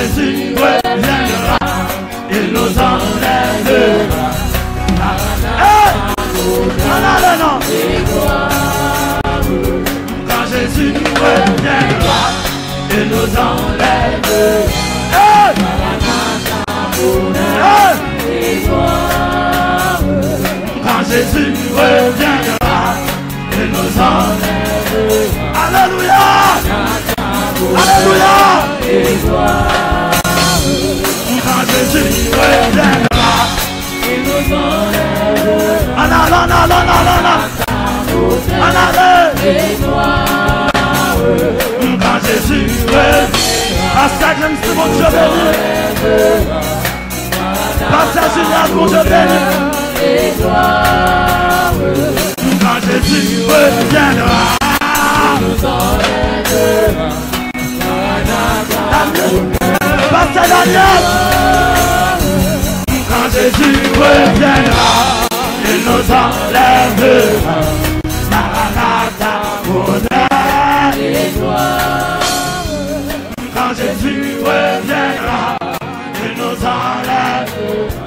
Jésus reviendra, il nous enlèvera. Quand Jésus reviendra, il nous enlèvera. Quand Jésus reviendra, il nous enlèvera. Alléluia! Alléluia! Quand Jésus à sa grande mon Dieu béni. Passage génial, mon Dieu béni. Quand Jésus reviendra, nous enlèvera. Maranatha, honneur. Quand Jésus reviendra, il nous enlèvera.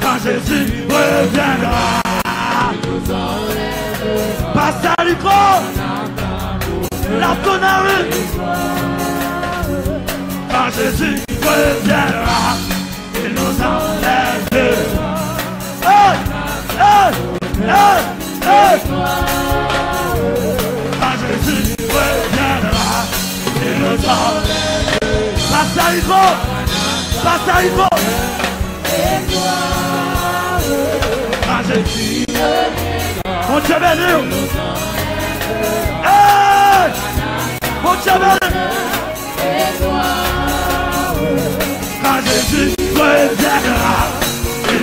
Quand Jésus reviendra, passe à l'écran, la tonnerie. Jésus reviendra, il nous Jésus reviendra, il.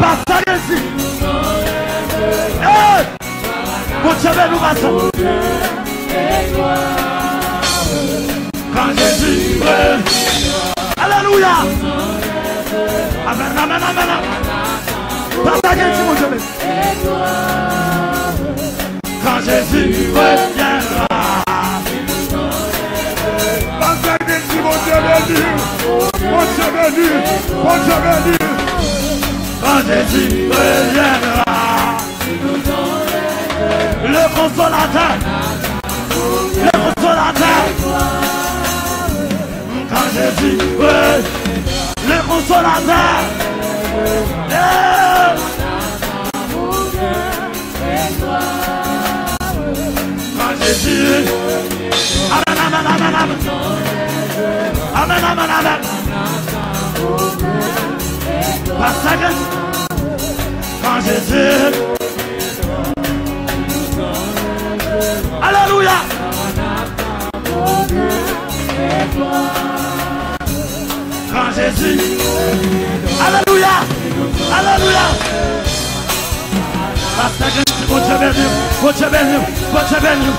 reviendra, il nous a. Mon Dieu béni, nous bataillons. Mon Dieu béni. Mon Dieu béni. Quand Jésus. Alléluia. Amen, amen, amen. amen. Jésus, mon Dieu. Quand Jésus reviendra. À Jésus, mon Dieu. Mon Dieu Dieu. Jésus. Le consolateur. Le consolateur. Quand Jésus. Le consolateur. Eh! Jésus. Amen, amen, amen, amen. Amen, amen, amen. Quand Jésus. Alléluia. Quand Jésus. Alléluia. Alléluia. Jésus. Mon Dieu béni. Dieu béni. Dieu béni.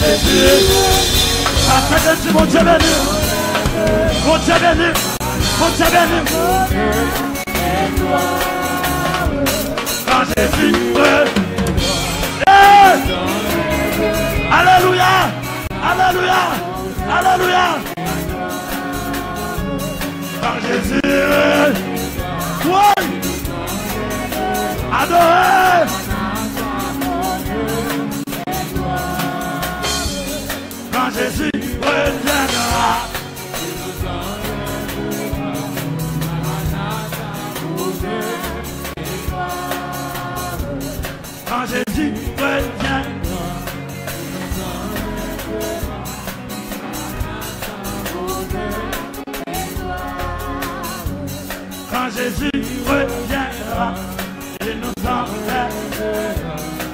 Jésus. Jésus. Mon Dieu béni. Dieu béni. Mon Dieu béni. Jésus Hey! Alléluia! Alléluia! Alléluia! Quand Jésus Oui! Jésus reviendra et nous enlèvera.